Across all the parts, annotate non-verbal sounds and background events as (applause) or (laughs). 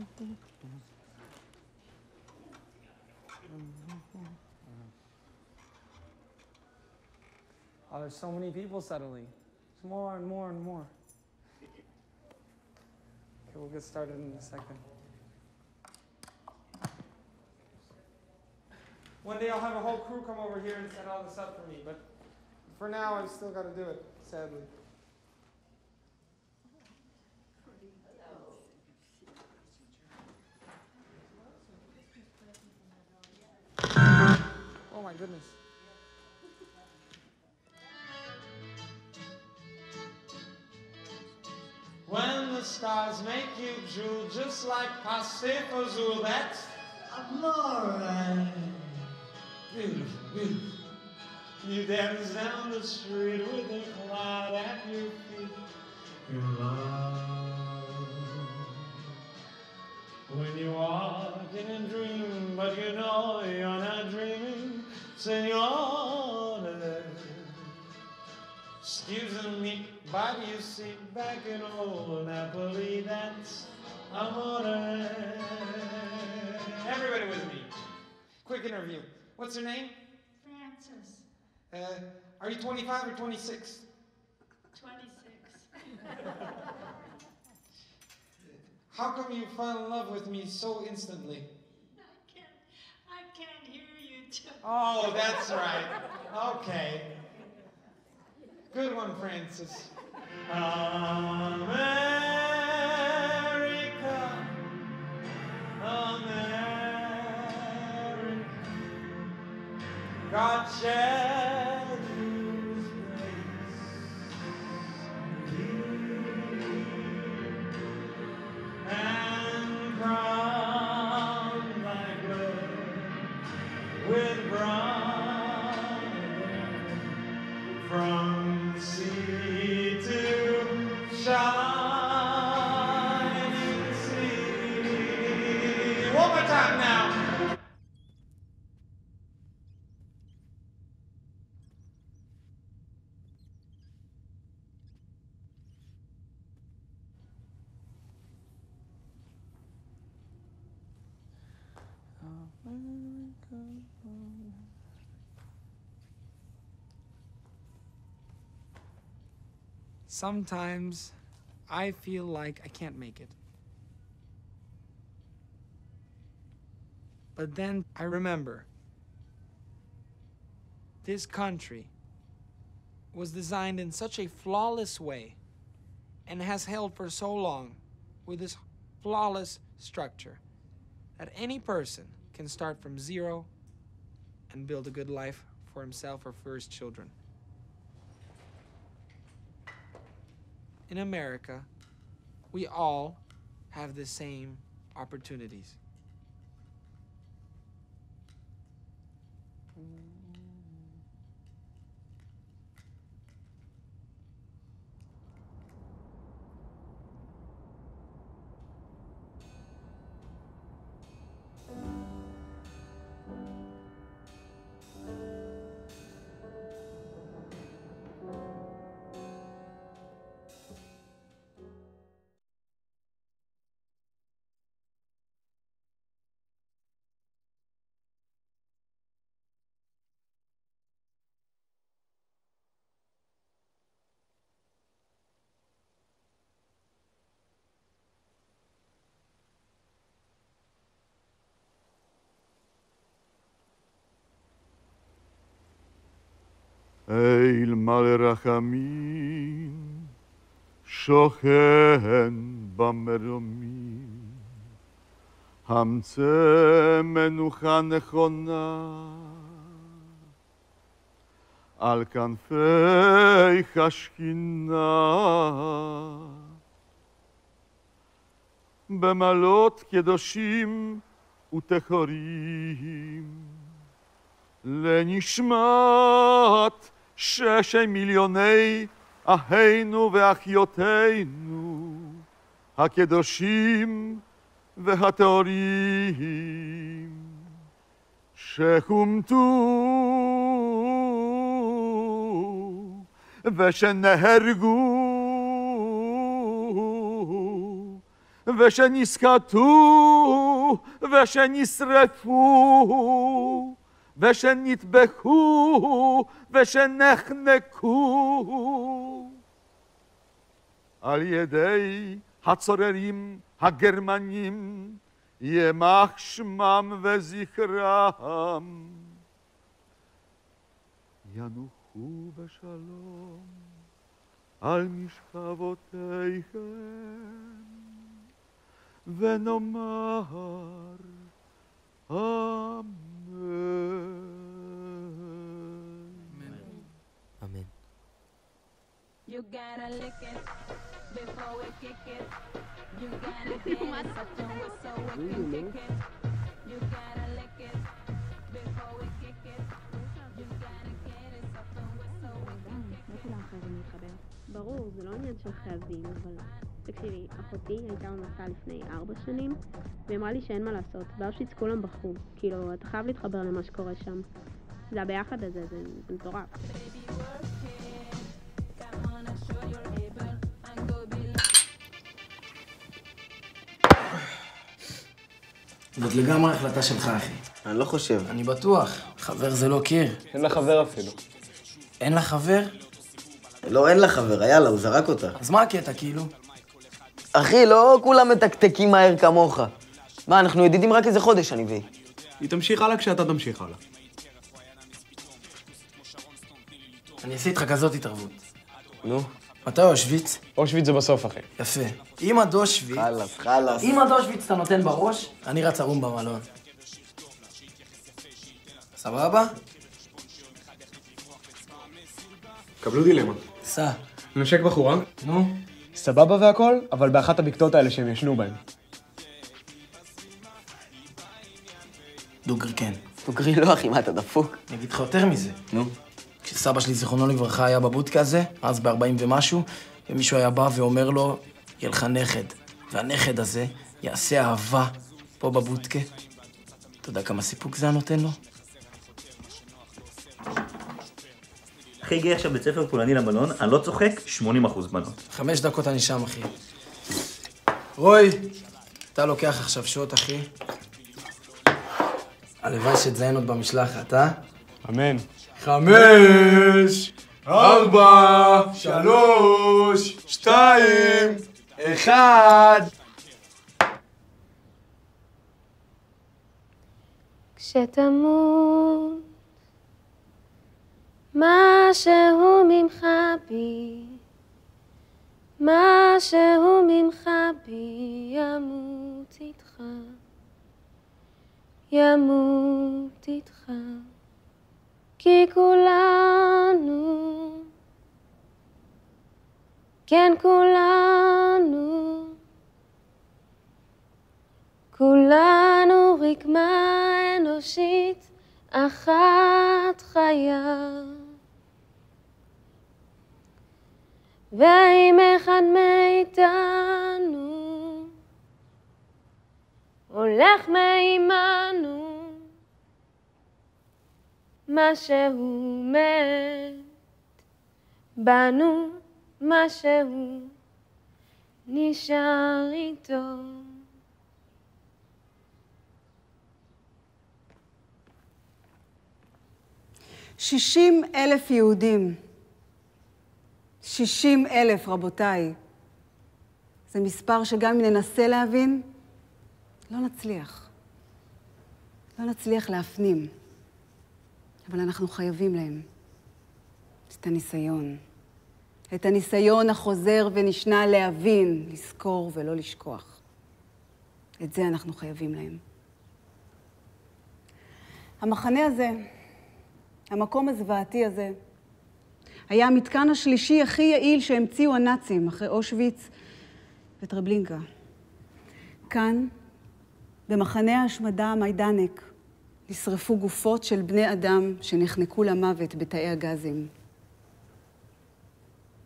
Mm-hmm. Oh, there's so many people suddenly. It's more and more and more. Okay, we'll get started in a second. One day I'll have a whole crew come over here and set all this up for me, but for now I've still got to do it, sadly. Oh my goodness. When the stars make you drool, just like Pasipazul, that's Amore. beautiful, beautiful. You dance down the street with a cloud at your feet. You love. When you walk in a dream, but you know you're not dreaming, senora. Excuse me, but you sit back in old Napoli, that's amore. Everybody with me. Quick interview. What's her name? Francis, Uh, are you 25 or 26? 26. How come you fell in love with me so instantly? I can't, I can't hear you. Too. Oh, that's right. Okay. Good one, Francis. America, America, God shed Sometimes I feel like I can't make it. But then I remember this country was designed in such a flawless way and has held for so long with this flawless structure that any person can start from zero and build a good life for himself or for his children. In America, we all have the same opportunities. אל מלא רחמים, שוכן במרומים, המצא מנוחה נכונה על כנפי השכינה, במעלות קדושים וטהורים. לנשמת ששי מיליוני אחינו ואחיותינו הקדושים והטהורים שהומתו ושנהרגו ושנסקטו ושנשרפו ושנטבחו ושנחנקו על ידי הצוררים הגרמנים, יימח שמם וזכרם. ינוחו בשלום על משכבותיכם, ונאמר אמן. Amen. You gotta lick it before we kick it. You gotta (laughs) dance up to it so we can kick it. You gotta lick it before we kick it. You gotta get it up to it so we can kick it. לא. ברור, זה לא עניין של חייבים, אבל תקשיבי, אחותי הייתה במסע לפני ארבע שנים, והיא אמרה לי שאין מה לעשות, באושוויץ כולם בכו. כאילו, אתה חייב להתחבר למה שקורה שם. זה הביחד הזה, זה, זה מטורף. זאת לגמרי החלטה שלך, אחי. אני לא חושב. אני בטוח. חבר זה לא קיר. אין לה חבר אפילו. אין לה חבר? לא, אין לה חבר, היה לה, הוא זרק אותה. אז מה הקטע, כאילו? אחי, לא כולם מתקתקים מהר כמוך. מה, אנחנו ידידים רק איזה חודש, אני והיא. היא תמשיך הלאה כשאתה תמשיך הלאה. אני אעשה איתך כזאת התערבות. נו. מתי אושוויץ? אושוויץ זה בסוף, אחי. יפה. אם עד אושוויץ... חלאס, חלאס. אם עד אושוויץ אתה נותן בראש, אני רץ ערום במלון. סבבה? קבלו דילמה. סע. נשק בחורה, נו. סבבה והכל, אבל באחת הבקתות האלה שהם ישנו בהן. דוגרי כן. דוגרי לא, אחי, מה, אתה דפוק? אני אגיד לך יותר מזה. נו. כשסבא שלי, זיכרונו לברכה, היה בבודקה הזה, אז ב-40 ומשהו, ומישהו היה בא ואומר לו, יהיה לך נכד, והנכד הזה יעשה אהבה פה בבודקה. אתה יודע כמה סיפוק זה היה נותן לו? אחי הגיע עכשיו בית ספר פולני למלון, אני לא צוחק, 80% בנות. חמש דקות אני שם, אחי. רוי, אתה לוקח עכשיו שוט, אחי. הלוואי שתזיין עוד במשלחת, אה? אמן. חמש, ארבע, שלוש, שתיים, אחד. כשתמות משהו ממך בי, משהו ממך בי ימות איתך, ימות איתך, כי כולנו, כן כולנו, כולנו רקמה אנושית אחת חיה. ואם אחד מאיתנו הולך מעימנו, משהו מת בנו, משהו נשאר איתו. שישים אלף יהודים. שישים אלף, רבותיי. זה מספר שגם אם ננסה להבין, לא נצליח. לא נצליח להפנים. אבל אנחנו חייבים להם את הניסיון. את הניסיון החוזר ונשנה להבין, לזכור ולא לשכוח. את זה אנחנו חייבים להם. המחנה הזה, המקום הזוועתי הזה, היה המתקן השלישי הכי יעיל שהמציאו הנאצים אחרי אושוויץ וטרבלינקה. כאן, במחנה ההשמדה מיידנק, נשרפו גופות של בני אדם שנחנקו למוות בתאי הגזים.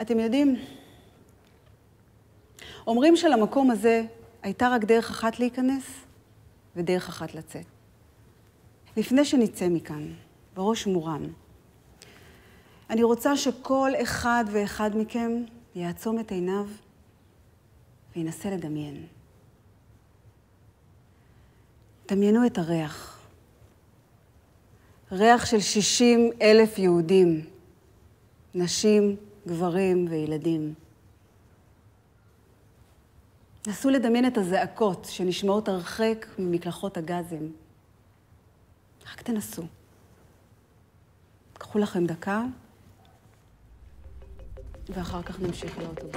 אתם יודעים, אומרים שלמקום הזה הייתה רק דרך אחת להיכנס ודרך אחת לצאת. לפני שנצא מכאן, בראש מורם, אני רוצה שכל אחד ואחד מכם יעצום את עיניו וינסה לדמיין. דמיינו את הריח. ריח של 60 אלף יהודים, נשים, גברים וילדים. נסו לדמיין את הזעקות שנשמעות הרחק ממקלחות הגזים. רק תנסו. קחו לכם דקה, ואחר כך נמשיך לאוטובוס.